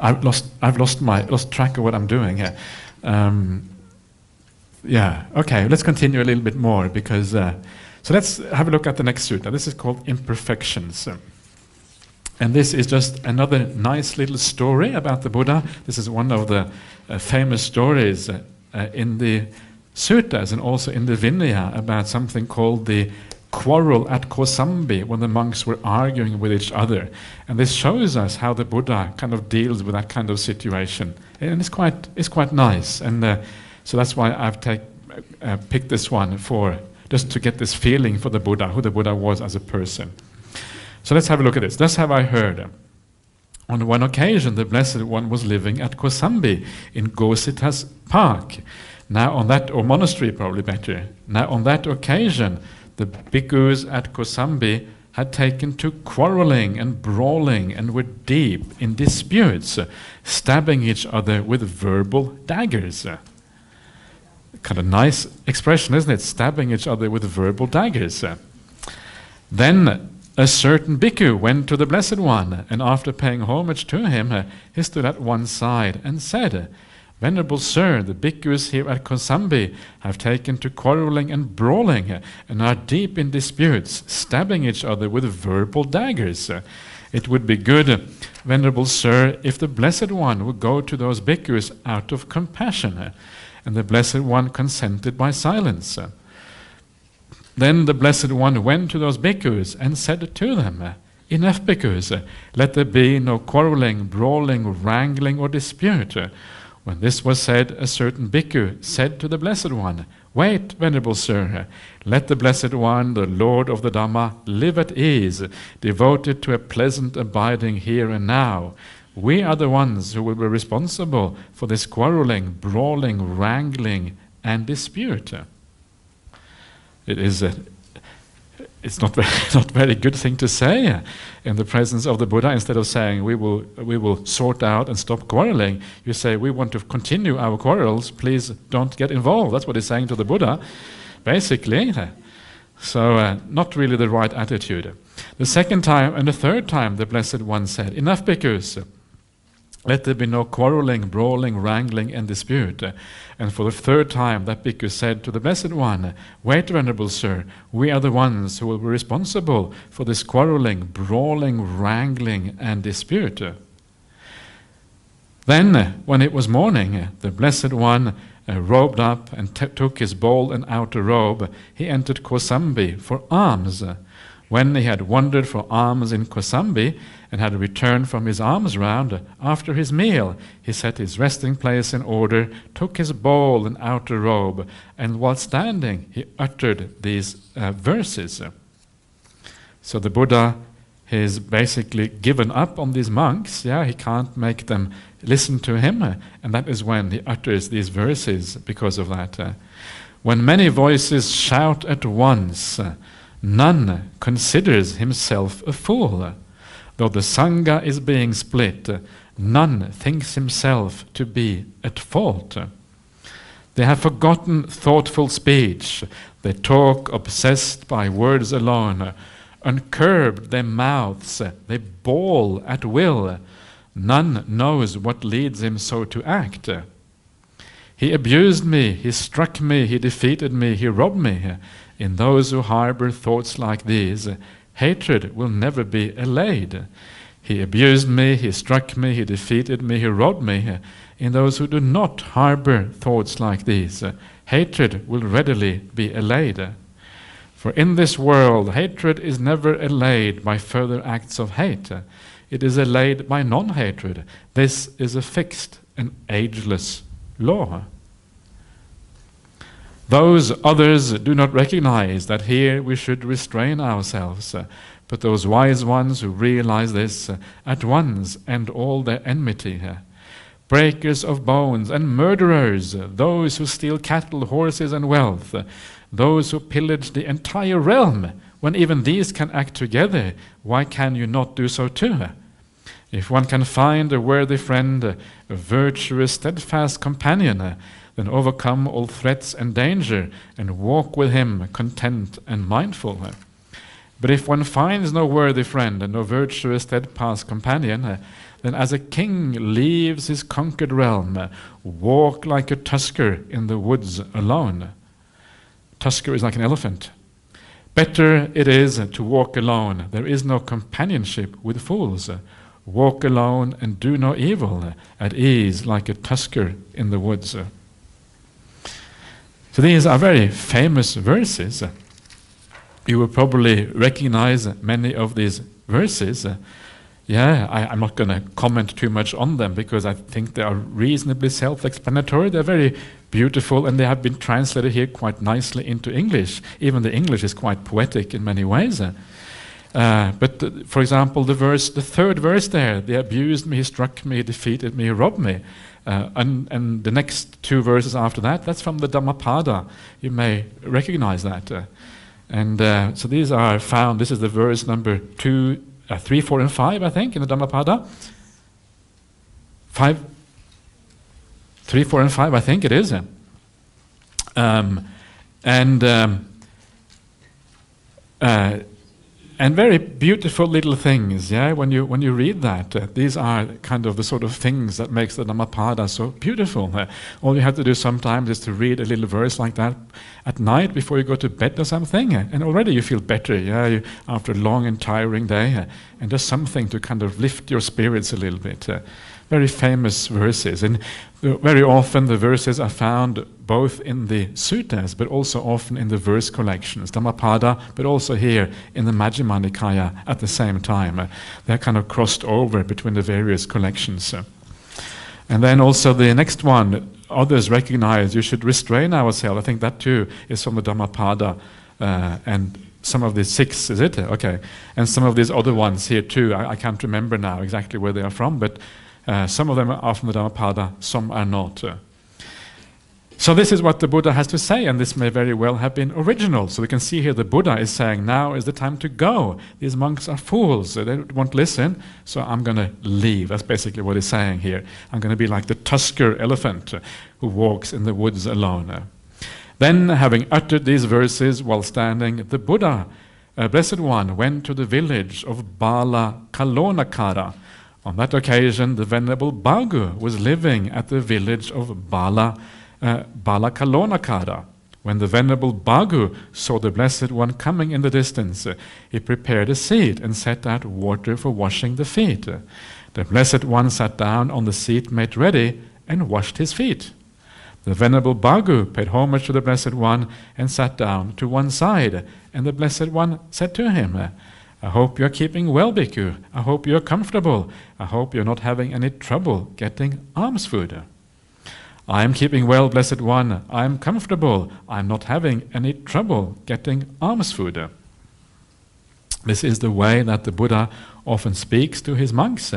I've lost. I've lost my lost track of what I'm doing here. Um, yeah. Okay. Let's continue a little bit more because. Uh, so let's have a look at the next sutta. This is called imperfections. And this is just another nice little story about the Buddha. This is one of the uh, famous stories uh, uh, in the suttas and also in the Vinaya about something called the quarrel at Kosambi when the monks were arguing with each other. And this shows us how the Buddha kind of deals with that kind of situation. And it's quite, it's quite nice. And uh, so that's why I've take, uh, picked this one for just to get this feeling for the Buddha, who the Buddha was as a person. So let's have a look at this. Thus have I heard. On one occasion, the Blessed One was living at Kosambi in Ghosita's park. Now, on that, or monastery probably better. Now, on that occasion, the bhikkhus at Kosambi had taken to quarreling and brawling and were deep in disputes, stabbing each other with verbal daggers. Kind of nice expression, isn't it? Stabbing each other with verbal daggers. Then a certain bhikkhu went to the Blessed One, and after paying homage to him, uh, he stood at one side and said, Venerable Sir, the bhikkhus here at Kosambi have taken to quarreling and brawling, uh, and are deep in disputes, stabbing each other with verbal daggers. It would be good, Venerable Sir, if the Blessed One would go to those bhikkhus out of compassion. And the Blessed One consented by silence. Then the Blessed One went to those bhikkhus and said to them, Enough, bhikkhus. Let there be no quarreling, brawling, wrangling, or dispute. When this was said, a certain bhikkhu said to the Blessed One, Wait, Venerable Sir, let the Blessed One, the Lord of the Dhamma, live at ease, devoted to a pleasant abiding here and now. We are the ones who will be responsible for this quarreling, brawling, wrangling, and dispute. It is a, it's not very, (laughs) not very good thing to say in the presence of the Buddha. Instead of saying we will we will sort out and stop quarreling, you say we want to continue our quarrels. Please don't get involved. That's what he's saying to the Buddha, basically. So uh, not really the right attitude. The second time and the third time, the Blessed One said, "Enough, bhikkhus." Let there be no quarreling, brawling, wrangling, and dispute. And for the third time, that bhikkhu said to the Blessed One, Wait, Venerable Sir, we are the ones who will be responsible for this quarreling, brawling, wrangling, and dispute. Then, when it was morning, the Blessed One uh, robed up and took his bowl and outer robe. He entered Kosambi for alms. When he had wandered for alms in Kosambi and had returned from his alms round, after his meal he set his resting place in order, took his bowl and outer robe, and while standing he uttered these uh, verses. So the Buddha has basically given up on these monks. Yeah, he can't make them listen to him, and that is when he utters these verses because of that. When many voices shout at once, none considers himself a fool. Though the Sangha is being split, none thinks himself to be at fault. They have forgotten thoughtful speech. They talk obsessed by words alone. Uncurbed their mouths, they bawl at will. None knows what leads him so to act. He abused me, he struck me, he defeated me, he robbed me. In those who harbor thoughts like these, hatred will never be allayed. He abused me, he struck me, he defeated me, he robbed me. Uh, in those who do not harbor thoughts like these, uh, hatred will readily be allayed. For in this world, hatred is never allayed by further acts of hate. It is allayed by non hatred. This is a fixed and ageless law. Those others do not recognize that here we should restrain ourselves, uh, but those wise ones who realize this uh, at once end all their enmity. Uh, breakers of bones and murderers, those who steal cattle, horses, and wealth, those who pillage the entire realm, when even these can act together, why can you not do so too? If one can find a worthy friend, a virtuous, steadfast companion, then overcome all threats and danger and walk with him content and mindful. But if one finds no worthy friend and no virtuous, steadfast companion, then as a king leaves his conquered realm, walk like a tusker in the woods alone. Tusker is like an elephant. Better it is to walk alone. There is no companionship with fools. Walk alone and do no evil, at ease like a tusker in the woods. So these are very famous verses. You will probably recognize many of these verses. Yeah, I, am not going to comment too much on them because I think they are reasonably self explanatory. They're very beautiful and they have been translated here quite nicely into English. Even the English is quite poetic in many ways. Uh, but uh, for example, the verse, the third verse there, they abused me, struck me, defeated me, robbed me. Uh, and, and, the next two verses after that, that's from the Dhammapada. You may recognize that. Uh, and uh, so these are found, this is the verse number two, uh, three, four, and five, I think, in the Dhammapada. Five, three, four, and five, I think it is. Um, and um, uh, and very beautiful little things yeah when you when you read that uh, these are kind of the sort of things that makes the Dhammapada so beautiful uh, all you have to do sometimes is to read a little verse like that at night before you go to bed or something uh, and already you feel better yeah you, after a long and tiring day uh, and just something to kind of lift your spirits a little bit uh, very famous verses. And very often the verses are found both in the suttas, but also often in the verse collections, Dhammapada, but also here in the Majjhima Nikaya at the same time. Uh, they're kind of crossed over between the various collections. Uh, and then also the next one, others recognize you should restrain ourselves. I think that too is from the Dhammapada uh, and some of the six, is it? Okay. And some of these other ones here too. I, I can't remember now exactly where they are from, but uh, some of them are from the Dhammapada, some are not. Uh, so this is what the Buddha has to say, and this may very well have been original. So we can see here the Buddha is saying, now is the time to go. These monks are fools. They won't listen, so I'm going to leave. That's basically what he's saying here. I'm going to be like the tusker elephant who walks in the woods alone. Then, having uttered these verses while standing, the Buddha, uh, Blessed One, went to the village of Bala Kalonakara. On that occasion, the Venerable Bhagu was living at the village of Bala uh, Balakalonakara. When the Venerable Bhagu saw the Blessed One coming in the distance, he prepared a seat and set out water for washing the feet. The Blessed One sat down on the seat made ready and washed his feet. The Venerable Bhagu paid homage to the Blessed One and sat down to one side, and the Blessed One said to him, I hope you're keeping well, Bhikkhu. I hope you're comfortable. I hope you're not having any trouble getting alms food. I am keeping well, blessed one. I am comfortable. I am not having any trouble getting alms food. This is the way that the Buddha often speaks to his monks.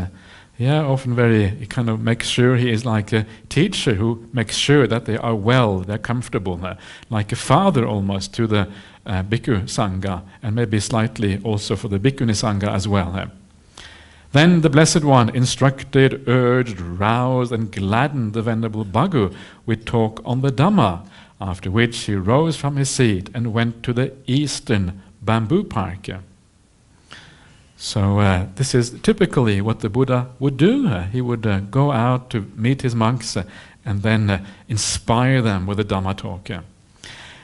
Yeah, often very, he kind of makes sure he is like a teacher who makes sure that they are well, they're comfortable, like a father almost to the uh, Bhikkhu Sangha, and maybe slightly also for the Bhikkhuni Sangha as well. Then the Blessed One instructed, urged, roused, and gladdened the Venerable Bhagu with talk on the Dhamma, after which he rose from his seat and went to the eastern bamboo park. So, uh, this is typically what the Buddha would do. Uh, he would uh, go out to meet his monks and then uh, inspire them with the Dhamma talk.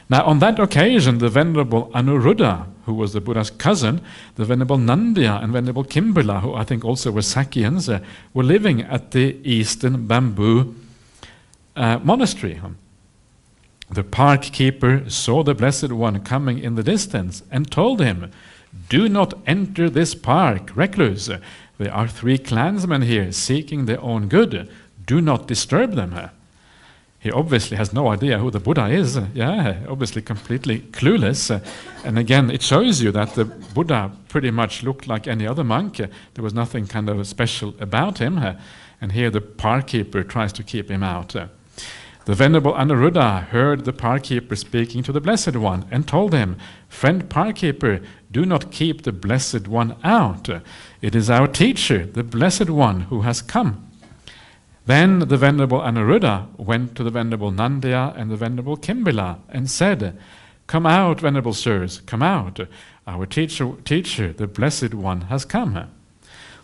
Now, on that occasion, the Venerable Anuruddha, who was the Buddha's cousin, the Venerable Nandiya and Venerable Kimbila, who I think also were Sakyans, uh, were living at the eastern bamboo uh, monastery. The park keeper saw the Blessed One coming in the distance and told him, Do not enter this park, recluse. There are three clansmen here seeking their own good. Do not disturb them he obviously has no idea who the Buddha is. Yeah, obviously completely clueless. and again, it shows you that the Buddha pretty much looked like any other monk. there was nothing kind of special about him. and here the park keeper tries to keep him out. the Venerable Anuruddha heard the park keeper speaking to the Blessed One and told him, Friend park keeper, do not keep the Blessed One out. It is our teacher, the Blessed One, who has come. Then the Venerable Anuruddha went to the Venerable Nandiya and the Venerable Kimbila and said, Come out, Venerable Sirs, come out. Our teacher, teacher, the Blessed One, has come.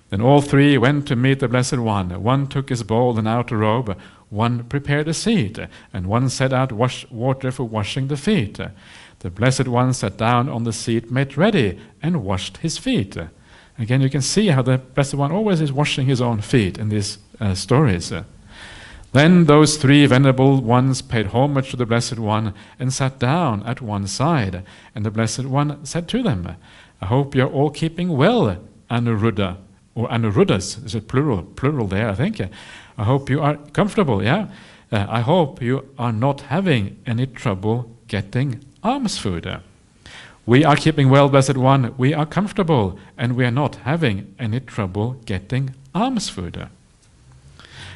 Then all three went to meet the Blessed One. One took his bowl and outer robe, one prepared a seat, and one set out wash, water for washing the feet. The Blessed One sat down on the seat made ready and washed his feet. Again, you can see how the Blessed One always is washing his own feet in these uh, stories. Then those three venerable ones paid homage to the Blessed One and sat down at one side. And the Blessed One said to them, I hope you're all keeping well, Anuruddha, or Anuruddhas. Is it plural? Plural there, I think. I hope you are comfortable, yeah? Uh, I hope you are not having any trouble getting alms food. We are keeping well, Blessed One. We are comfortable, and we are not having any trouble getting alms food.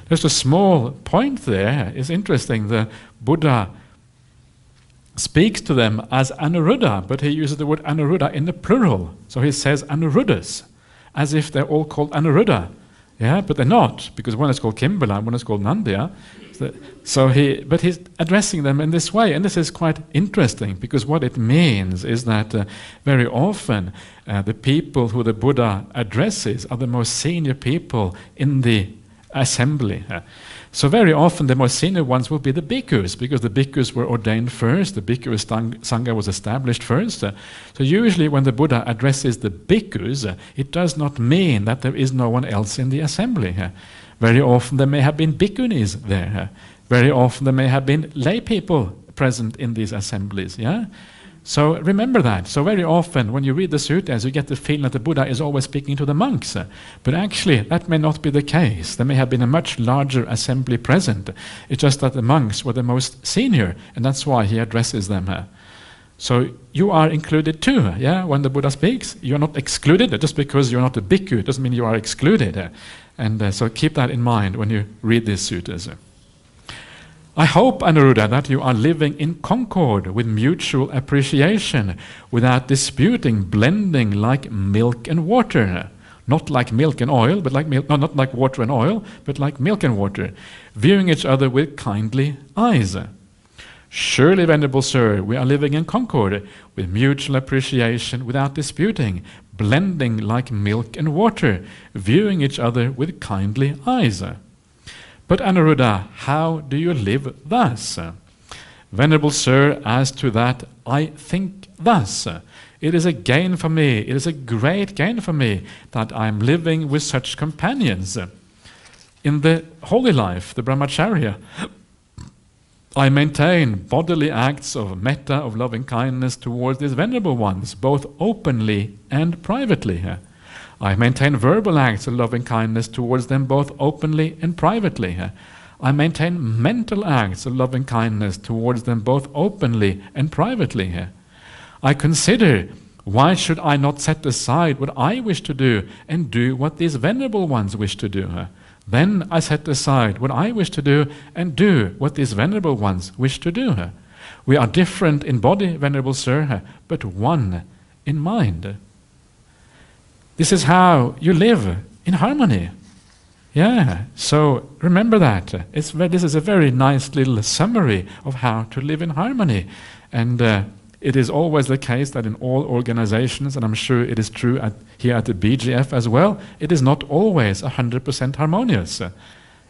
Just a small point there is interesting. The Buddha speaks to them as Anuruddha, but he uses the word Anuruddha in the plural. So he says Anuruddhas, as if they're all called Anuruddha. Yeah, but they're not, because one is called Kimbila, one is called Nandiya. So he, but he's addressing them in this way, and this is quite interesting because what it means is that uh, very often uh, the people who the Buddha addresses are the most senior people in the assembly. So very often the most senior ones will be the bhikkhus, because the bhikkhus were ordained first, the bhikkhu sangha was established first. So usually when the Buddha addresses the bhikkhus, it does not mean that there is no one else in the assembly. Very often there may have been bhikkhunis there. Very often there may have been lay people present in these assemblies. Yeah? So remember that. So very often when you read the suttas, you get the feeling that the Buddha is always speaking to the monks. But actually, that may not be the case. There may have been a much larger assembly present. It's just that the monks were the most senior, and that's why he addresses them. So you are included too, yeah, when the Buddha speaks. You're not excluded. Just because you're not a bhikkhu doesn't mean you are excluded. And uh, so keep that in mind when you read these suttas. I hope, Anuruddha, that you are living in concord with mutual appreciation, without disputing, blending like milk and water. Not like milk and oil, but like milk, no, not like water and oil, but like milk and water, viewing each other with kindly eyes. Surely, Venerable Sir, we are living in concord with mutual appreciation without disputing, blending like milk and water, viewing each other with kindly eyes. But Anuruddha, how do you live thus? Venerable Sir, as to that, I think thus. It is a gain for me, it is a great gain for me that I am living with such companions. In the holy life, the brahmacharya, (coughs) I maintain bodily acts of metta, of loving kindness towards these venerable ones, both openly and privately. I maintain verbal acts of loving kindness towards them both openly and privately. I maintain mental acts of loving kindness towards them both openly and privately. I consider why should I not set aside what I wish to do and do what these venerable ones wish to do? Then I set aside what I wish to do and do what these venerable ones wish to do. We are different in body, venerable sir, but one in mind. This is how you live in harmony. Yeah, so remember that. It's, this is a very nice little summary of how to live in harmony. And uh, it is always the case that in all organizations, and I'm sure it is true at, here at the BGF as well, it is not always 100% harmonious.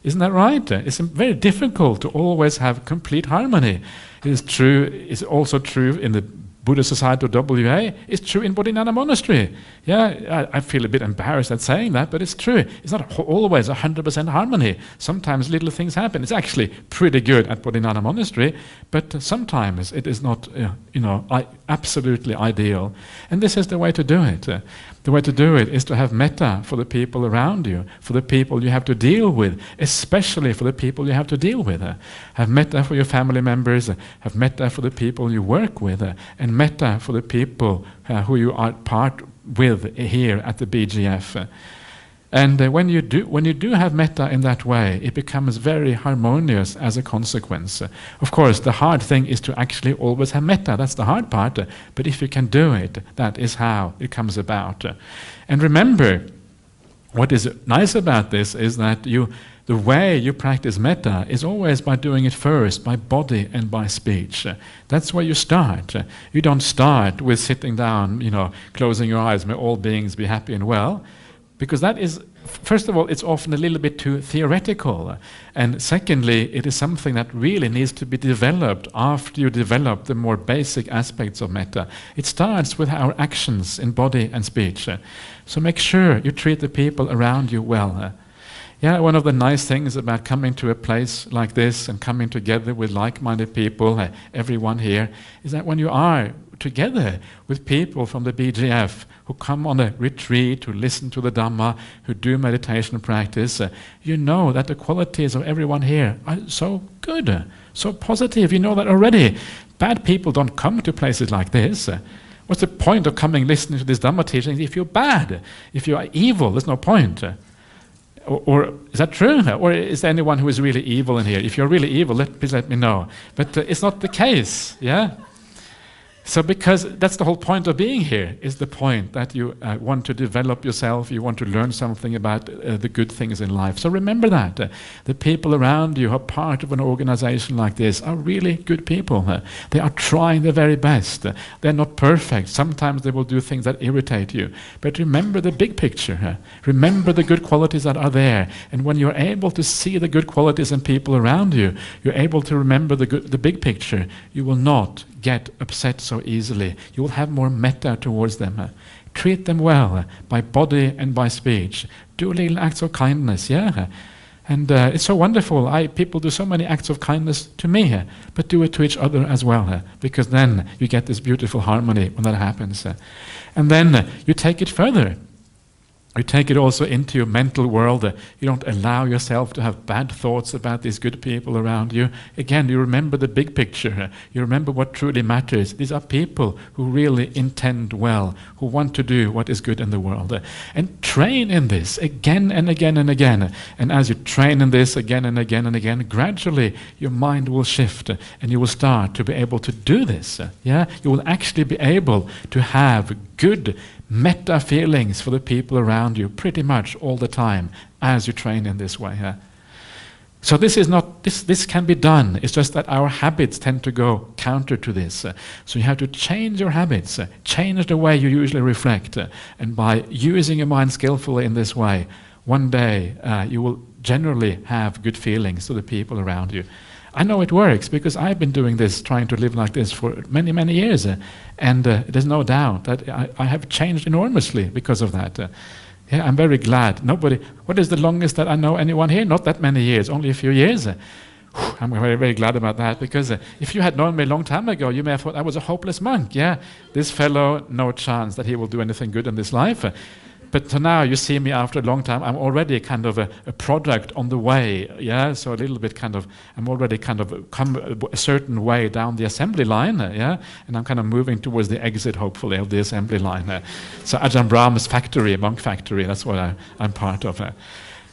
Isn't that right? It's very difficult to always have complete harmony. It is true, it's also true in the Buddhist Society of WA is true in Bodhinyana Monastery. Yeah, I, I, feel a bit embarrassed at saying that, but it's true. It's not always 100% harmony. Sometimes little things happen. It's actually pretty good at Bodhinyana Monastery, but sometimes it is not, uh, you know, absolutely ideal. And this is the way to do it. The way to do it is to have metta for the people around you, for the people you have to deal with, especially for the people you have to deal with. Have metta for your family members, have metta for the people you work with, and metta for the people uh, who you are part with here at the BGF. And uh, when you do when you do have metta in that way, it becomes very harmonious as a consequence. Of course, the hard thing is to actually always have metta. That's the hard part. But if you can do it, that is how it comes about. And remember, what is nice about this is that you the way you practice metta is always by doing it first, by body and by speech. That's where you start. You don't start with sitting down, you know, closing your eyes, may all beings be happy and well because that is first of all it's often a little bit too theoretical. And secondly it is something that really needs to be developed after you develop the more basic aspects of metta it starts with our actions in body and speech. So make sure you treat the people around you well. Yeah, one of the nice things about coming to a place like this and coming together with like minded people, everyone here, is that when you are together with people from the BGF who come on a retreat, who listen to the Dhamma, who do meditation practice, uh, you know that the qualities of everyone here are so good, uh, so positive. You know that already. Bad people don't come to places like this. Uh, what's the point of coming listening to this Dhamma teaching if you're bad? If you are evil, there's no point. Or, or, is that true? Or is there anyone who is really evil in here? If you're really evil, let, please let me know. But uh, it's not the case, yeah? So, because that's the whole point of being here, is the point that you uh, want to develop yourself, you want to learn something about uh, the good things in life. So, remember that. Uh, the people around you who are part of an organization like this are really good people. Uh, they are trying their very best. Uh, they're not perfect. Sometimes they will do things that irritate you. But remember the big picture. Uh, remember the good qualities that are there. And when you're able to see the good qualities in people around you, you're able to remember the, good, the big picture, you will not get upset so easily. You will have more metta towards them. Treat them well by body and by speech. Do little acts of kindness, yeah? And uh, it's so wonderful. I, people do so many acts of kindness to me but do it to each other as well, because then you get this beautiful harmony when that happens. And then you take it further. You take it also into your mental world. You don't allow yourself to have bad thoughts about these good people around you. Again, you remember the big picture. You remember what truly matters. These are people who really intend well, who want to do what is good in the world. And train in this again and again and again. And as you train in this again and again and again, gradually your mind will shift and you will start to be able to do this. Yeah, you will actually be able to have good metta feelings for the people around you pretty much all the time as you train in this way. So this is not this this can be done. It's just that our habits tend to go counter to this. So you have to change your habits, change the way you usually reflect, and by using your mind skillfully in this way, one day uh, you will generally have good feelings to the people around you. I know it works because I've been doing this, trying to live like this for many, many years. Uh, and uh, there's no doubt that I, I, have changed enormously because of that. Uh, yeah, I'm very glad. Nobody, what is the longest that I know anyone here? Not that many years, only a few years. Uh, I'm very, very glad about that because uh, if you had known me a long time ago, you may have thought I was a hopeless monk. Yeah, this fellow, no chance that he will do anything good in this life. But now you see me after a long time, I'm already kind of a, a, product on the way, yeah. So a little bit kind of, I'm already kind of come a certain way down the assembly line, yeah, and I'm kind of moving towards the exit, hopefully, of the assembly line. Uh. So Ajahn Brahma's factory, monk factory, that's what I, am part of. Uh.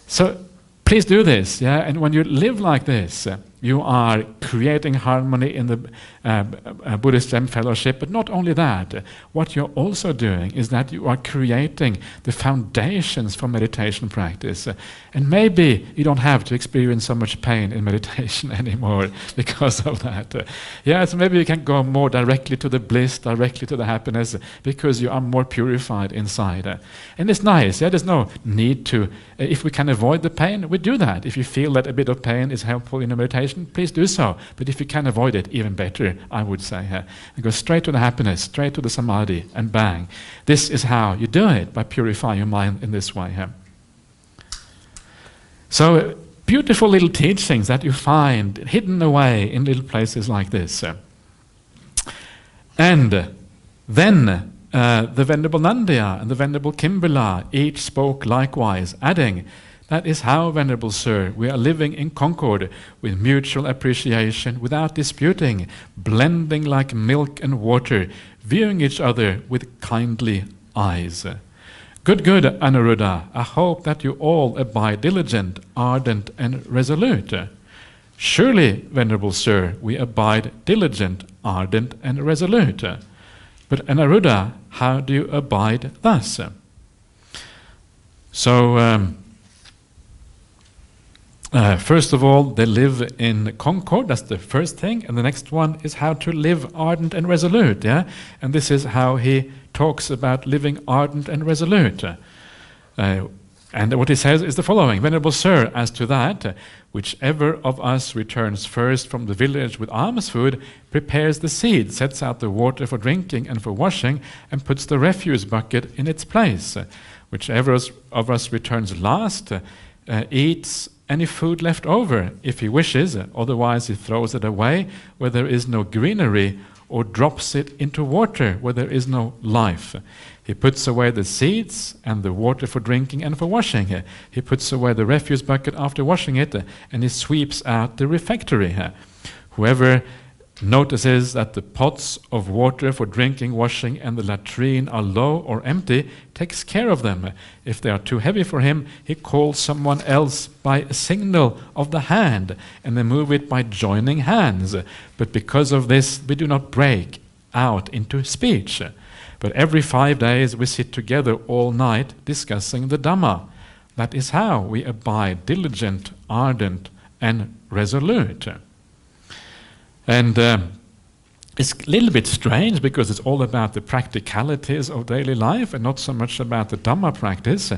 So please do this, yeah. And when you live like this, uh, you are creating harmony in the uh, uh, Buddhist Gem Fellowship. But not only that, what you're also doing is that you are creating the foundations for meditation practice. Uh, and maybe you don't have to experience so much pain in meditation (laughs) anymore because of that. Uh, yeah, so maybe you can go more directly to the bliss, directly to the happiness, because you are more purified inside. Uh, and it's nice. Yeah, there's no need to. Uh, if we can avoid the pain, we do that. If you feel that a bit of pain is helpful in a meditation please do so. But if you can avoid it, even better, I would say. Uh, and go straight to the happiness, straight to the samadhi, and bang. This is how you do it, by purifying your mind in this way. Uh. So, beautiful little teachings that you find hidden away in little places like this. And then uh, the Venerable Nandiya and the Venerable Kimbila each spoke likewise, adding, that is how, Venerable Sir, we are living in concord with mutual appreciation, without disputing, blending like milk and water, viewing each other with kindly eyes. Good, good, Anuruddha. I hope that you all abide diligent, ardent, and resolute. Surely, Venerable Sir, we abide diligent, ardent, and resolute. But Anuruddha, how do you abide thus? So, um, uh, first of all, they live in concord. That's the first thing, and the next one is how to live ardent and resolute. Yeah, and this is how he talks about living ardent and resolute. Uh, and what he says is the following: Venerable Sir, as to that, uh, whichever of us returns first from the village with alms food, prepares the seed, sets out the water for drinking and for washing, and puts the refuse bucket in its place. whichever of us returns last. Uh, eats any food left over if he wishes, otherwise, he throws it away where there is no greenery or drops it into water where there is no life. He puts away the seeds and the water for drinking and for washing. He puts away the refuse bucket after washing it and he sweeps out the refectory. Whoever notices that the pots of water for drinking, washing, and the latrine are low or empty, takes care of them. If they are too heavy for him, he calls someone else by a signal of the hand, and they move it by joining hands. But because of this, we do not break out into speech. But every five days we sit together all night discussing the Dhamma. That is how we abide diligent, ardent, and resolute. And um, it's a little bit strange because it's all about the practicalities of daily life and not so much about the Dhamma practice.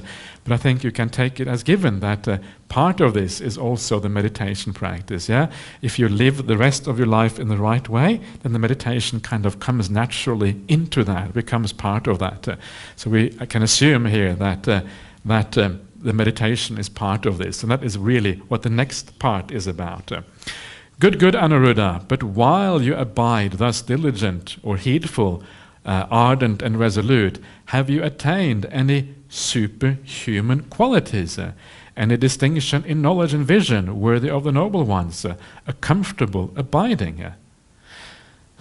But I think you can take it as given that uh, part of this is also the meditation practice. Yeah, if you live the rest of your life in the right way, then the meditation kind of comes naturally into that, becomes part of that. Uh, so we I can assume here that uh, that. Um, the meditation is part of this, and that is really what the next part is about. Good, good, Anuruddha, but while you abide thus diligent or heedful, uh, ardent and resolute, have you attained any superhuman qualities? Uh, any distinction in knowledge and vision worthy of the noble ones? Uh, a comfortable abiding?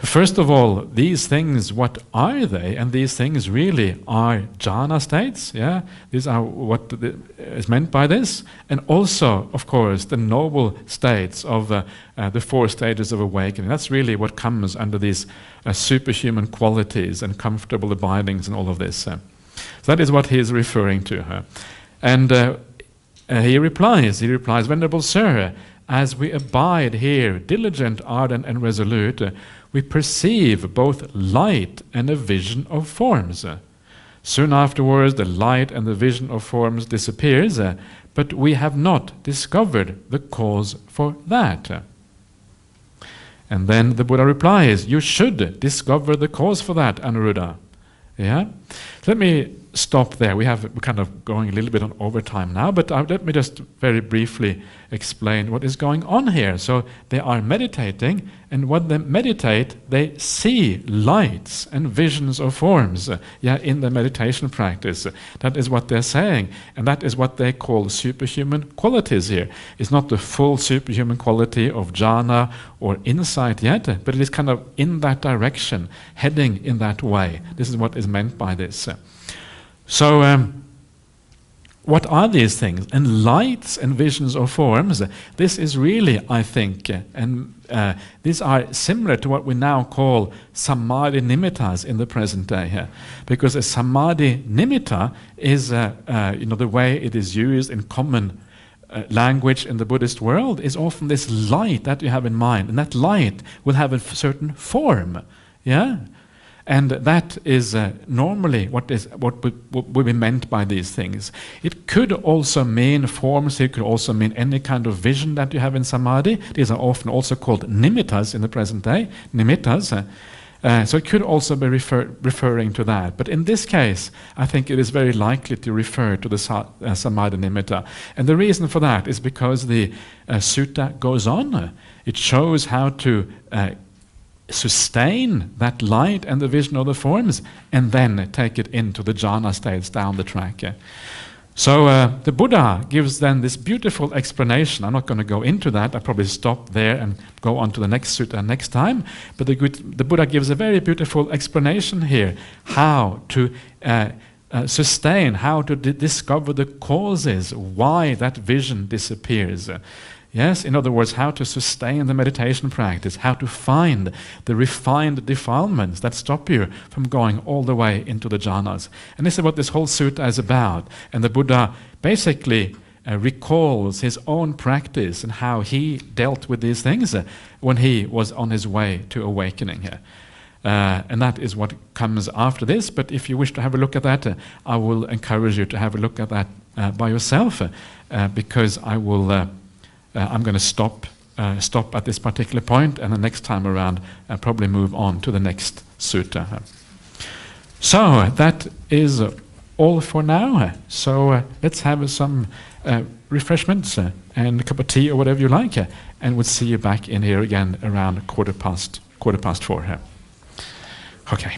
First of all, these things, what are they? And these things really are jhana states. Yeah, these are what the, is meant by this, and also, of course, the noble states of uh, uh, the four stages of awakening. That's really what comes under these uh, superhuman qualities and comfortable abidings and all of this. Uh. so that is what he is referring to her, and uh, uh, he replies. He replies, "Venerable sir, as we abide here, diligent, ardent, and resolute." We perceive both light and a vision of forms. Soon afterwards, the light and the vision of forms disappears, but we have not discovered the cause for that. And then the Buddha replies, You should discover the cause for that, Anuruddha. Yeah? Let me stop there. We have we're kind of going a little bit on overtime now, but uh, let me just very briefly explain what is going on here. So they are meditating, and when they meditate, they see lights and visions of forms. Uh, yeah, in the meditation practice, that is what they're saying, and that is what they call superhuman qualities. Here, it's not the full superhuman quality of jhana or insight yet, but it is kind of in that direction, heading in that way. This is what is meant by this. So, um, what are these things? And lights and visions or forms, this is really, I think, uh, and uh, these are similar to what we now call samadhi nimittas in the present day here. Because a samadhi nimitta is, uh, uh, you know, the way it is used in common uh, language in the Buddhist world is often this light that you have in mind. And that light will have a certain form. Yeah? And that is uh, normally what is what would, what be meant by these things. It could also mean forms. It could also mean any kind of vision that you have in samadhi. These are often also called nimittas in the present day. Nimittas. Uh, uh, so it could also be refer referring to that. But in this case, I think it is very likely to refer to the sa uh, samadhi nimitta. And the reason for that is because the uh, sutta goes on. It shows how to uh, sustain that light and the vision of the forms, and then take it into the jhana states down the track. So uh, the Buddha gives then this beautiful explanation. I'm not going to go into that. I'll probably stop there and go on to the next sutta next time. But the, the Buddha gives a very beautiful explanation here how to uh, uh, sustain, how to discover the causes, why that vision disappears. Yes, in other words, how to sustain the meditation practice, how to find the refined defilements that stop you from going all the way into the jhanas. And this is what this whole sutta is about. And the Buddha basically uh, recalls his own practice and how he dealt with these things uh, when he was on his way to awakening here. Uh, and that is what comes after this. But if you wish to have a look at that, uh, I will encourage you to have a look at that uh, by yourself uh, because I will uh, I'm going to stop uh, stop at this particular point, and the next time around, I'll probably move on to the next sutta. So that is all for now. So uh, let's have some uh, refreshments uh, and a cup of tea or whatever you like, uh, and we'll see you back in here again around quarter past quarter past four. Okay.